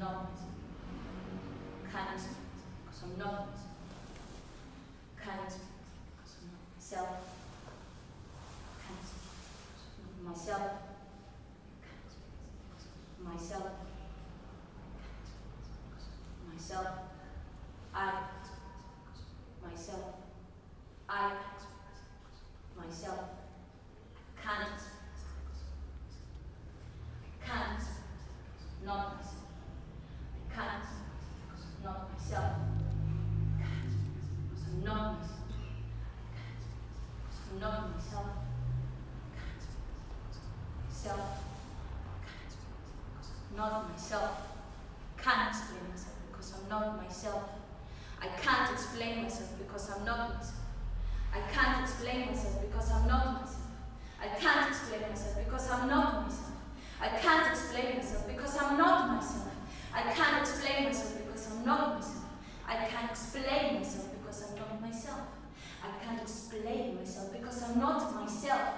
not, cannot, because I'm not. Not myself. Can't explain myself because I'm not myself. I can't explain myself because I'm not myself. I can't explain myself because I'm not myself. I can't explain myself because I'm not myself. I can't explain myself because I'm not myself. I can't explain myself because I'm not myself. I can't explain myself because I'm not myself. I can't explain myself because I'm not myself.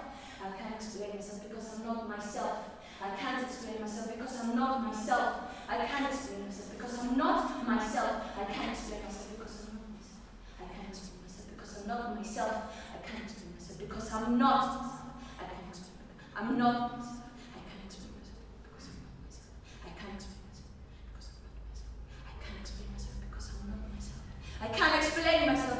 I can't explain myself because I'm not myself. I can't explain myself because I'm not myself. I can't explain myself because I'm not myself. I can't explain myself because I'm not myself. I can't explain myself because I'm not myself. I can't explain myself because I'm not myself. I can't explain myself. Because I'm not myself. I can't explain myself